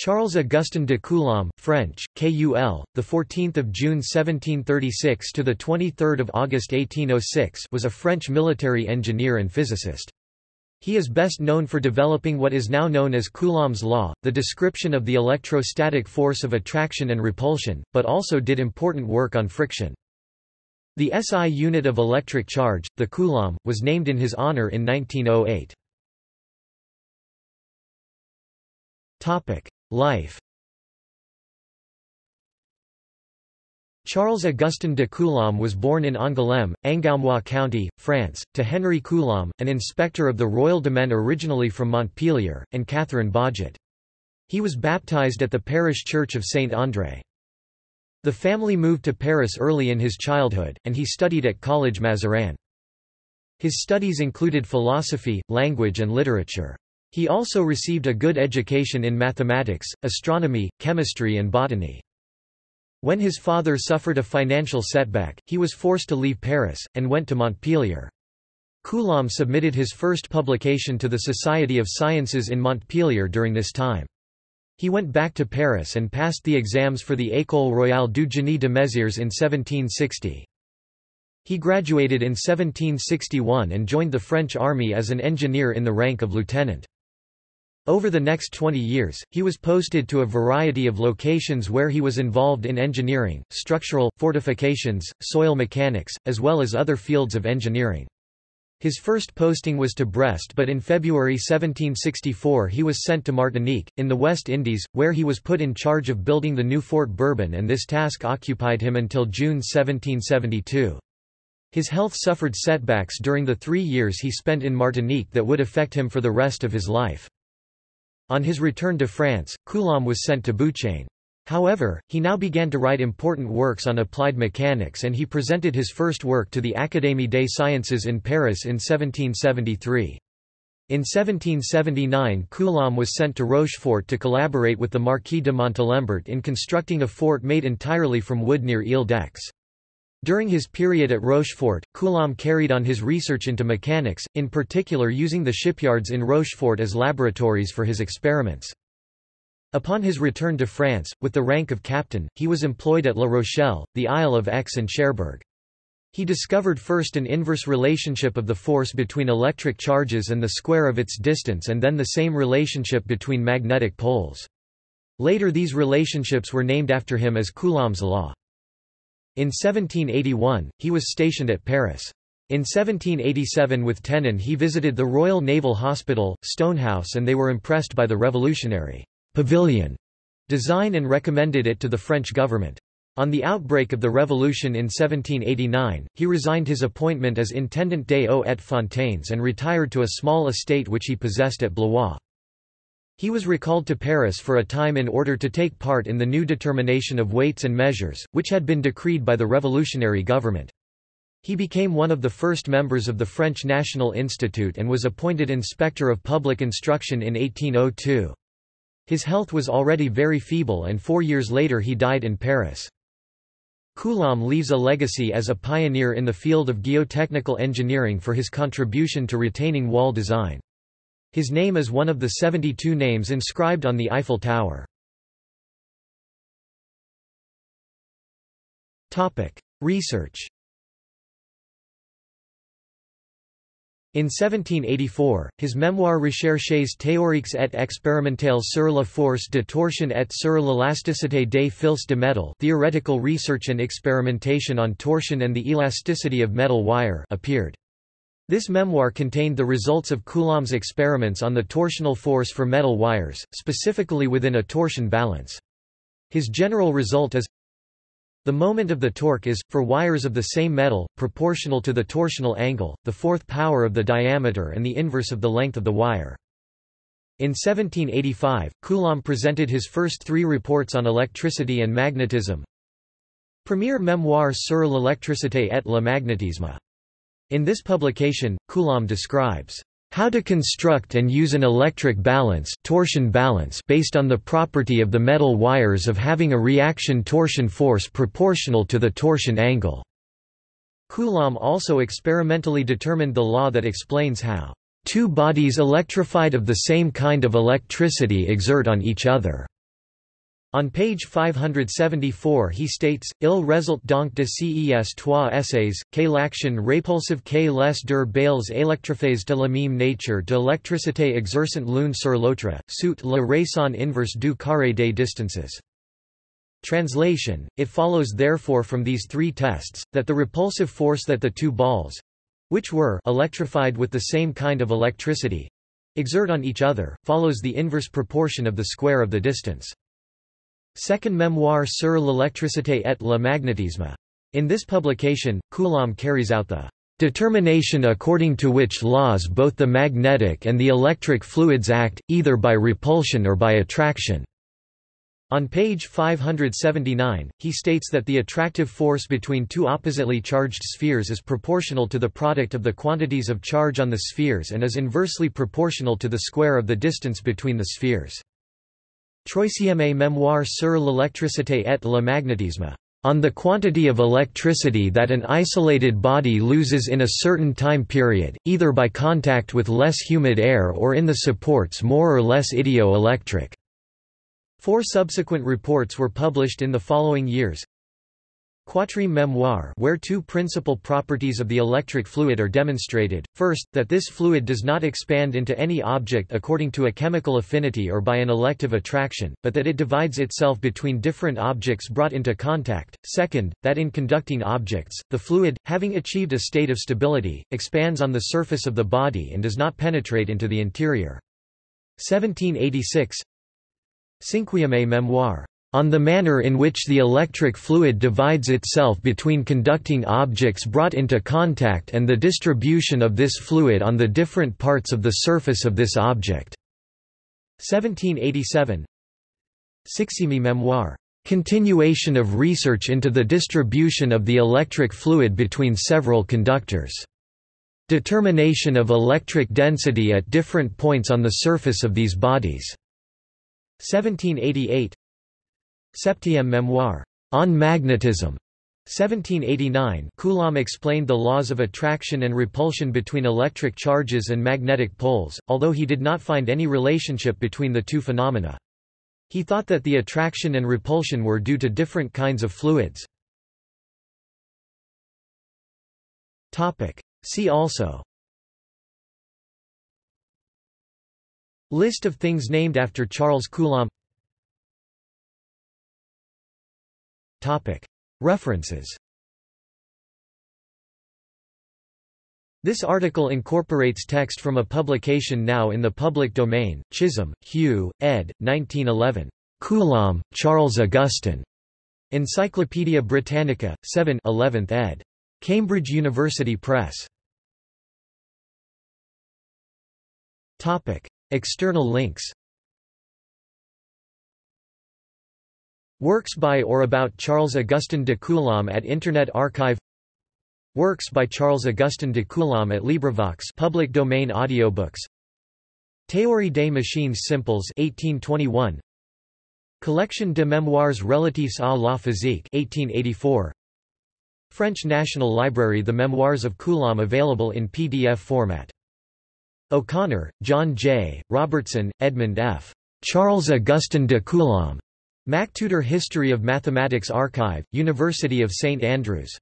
Charles Augustin de Coulomb, French, KUL, the 14th of June 1736 to the 23rd of August 1806, was a French military engineer and physicist. He is best known for developing what is now known as Coulomb's law, the description of the electrostatic force of attraction and repulsion, but also did important work on friction. The SI unit of electric charge, the coulomb, was named in his honor in 1908. Topic: Life Charles Augustin de Coulomb was born in Angoulême, Angoumois County, France, to Henry Coulomb, an inspector of the royal domain originally from Montpellier, and Catherine Baugit. He was baptized at the parish church of Saint André. The family moved to Paris early in his childhood, and he studied at College Mazarin. His studies included philosophy, language and literature. He also received a good education in mathematics, astronomy, chemistry and botany. When his father suffered a financial setback, he was forced to leave Paris, and went to Montpellier. Coulomb submitted his first publication to the Society of Sciences in Montpellier during this time. He went back to Paris and passed the exams for the École Royale du Génie de Mézières in 1760. He graduated in 1761 and joined the French army as an engineer in the rank of lieutenant. Over the next 20 years, he was posted to a variety of locations where he was involved in engineering, structural, fortifications, soil mechanics, as well as other fields of engineering. His first posting was to Brest but in February 1764 he was sent to Martinique, in the West Indies, where he was put in charge of building the new Fort Bourbon and this task occupied him until June 1772. His health suffered setbacks during the three years he spent in Martinique that would affect him for the rest of his life. On his return to France, Coulomb was sent to Bouchain. However, he now began to write important works on applied mechanics and he presented his first work to the Académie des Sciences in Paris in 1773. In 1779 Coulomb was sent to Rochefort to collaborate with the Marquis de Montalembert in constructing a fort made entirely from wood near Ile-d'Aix. During his period at Rochefort, Coulomb carried on his research into mechanics, in particular using the shipyards in Rochefort as laboratories for his experiments. Upon his return to France, with the rank of captain, he was employed at La Rochelle, the Isle of Aix and Cherbourg. He discovered first an inverse relationship of the force between electric charges and the square of its distance and then the same relationship between magnetic poles. Later these relationships were named after him as Coulomb's law. In 1781, he was stationed at Paris. In 1787 with Tenon he visited the Royal Naval Hospital, Stonehouse and they were impressed by the revolutionary pavilion design and recommended it to the French government. On the outbreak of the revolution in 1789, he resigned his appointment as Intendant des Eaux et Fontaines and retired to a small estate which he possessed at Blois. He was recalled to Paris for a time in order to take part in the new determination of weights and measures, which had been decreed by the revolutionary government. He became one of the first members of the French National Institute and was appointed Inspector of Public Instruction in 1802. His health was already very feeble and four years later he died in Paris. Coulomb leaves a legacy as a pioneer in the field of geotechnical engineering for his contribution to retaining wall design. His name is one of the 72 names inscribed on the Eiffel Tower. Research In 1784, his memoir Recherches théoriques et expérimentales sur la force de torsion et sur l'élasticité des fils de métal Theoretical Research and Experimentation on Torsion and the Elasticity of Metal Wire appeared. This memoir contained the results of Coulomb's experiments on the torsional force for metal wires, specifically within a torsion balance. His general result is the moment of the torque is, for wires of the same metal, proportional to the torsional angle, the fourth power of the diameter and the inverse of the length of the wire. In 1785, Coulomb presented his first three reports on electricity and magnetism. Premier mémoire sur l'électricité et le magnétisme. In this publication, Coulomb describes how to construct and use an electric balance, torsion balance based on the property of the metal wires of having a reaction torsion force proportional to the torsion angle. Coulomb also experimentally determined the law that explains how two bodies electrified of the same kind of electricity exert on each other. On page 574 he states, Il résulte donc de ces trois essays, que l'action répulsive que les deux bales électrophées de la même nature de l'électricité exercent l'une sur l'autre, suit la raison inverse du carré des distances. Translation, it follows therefore from these three tests, that the repulsive force that the two balls—which were electrified with the same kind of electricity—exert on each other, follows the inverse proportion of the square of the distance. Second Memoir sur l'électricité et le magnétisme. In this publication, Coulomb carries out the determination according to which laws both the magnetic and the electric fluids act, either by repulsion or by attraction. On page 579, he states that the attractive force between two oppositely charged spheres is proportional to the product of the quantities of charge on the spheres and is inversely proportional to the square of the distance between the spheres. Troisième mémoire sur l'électricité et le magnétisme. On the quantity of electricity that an isolated body loses in a certain time period, either by contact with less humid air or in the supports more or less idioelectric. Four subsequent reports were published in the following years. Quatrième memoir where two principal properties of the electric fluid are demonstrated, first, that this fluid does not expand into any object according to a chemical affinity or by an elective attraction, but that it divides itself between different objects brought into contact, second, that in conducting objects, the fluid, having achieved a state of stability, expands on the surface of the body and does not penetrate into the interior. 1786 Cinquième memoir on the manner in which the electric fluid divides itself between conducting objects brought into contact and the distribution of this fluid on the different parts of the surface of this object." 1787 Sixième Memoir. Continuation of research into the distribution of the electric fluid between several conductors. Determination of electric density at different points on the surface of these bodies. 1788 Septième Memoir, On Magnetism, 1789 Coulomb explained the laws of attraction and repulsion between electric charges and magnetic poles, although he did not find any relationship between the two phenomena. He thought that the attraction and repulsion were due to different kinds of fluids. See also List of things named after Charles Coulomb References This article incorporates text from a publication now in the public domain, Chisholm, Hugh, ed. 1911. Coulomb, Charles Augustin. Encyclopædia Britannica, 7 11th ed. Cambridge University Press. External links Works by or about Charles Augustin de Coulomb at Internet Archive Works by Charles Augustin de Coulomb at LibriVox public domain audiobooks. Théorie des machines simples 1821 Collection de mémoires relatifs à la physique 1884 French National Library The Memoirs of Coulomb available in PDF format. O'Connor, John J., Robertson, Edmund F. Charles Augustin de Coulomb MacTutor History of Mathematics Archive, University of St Andrews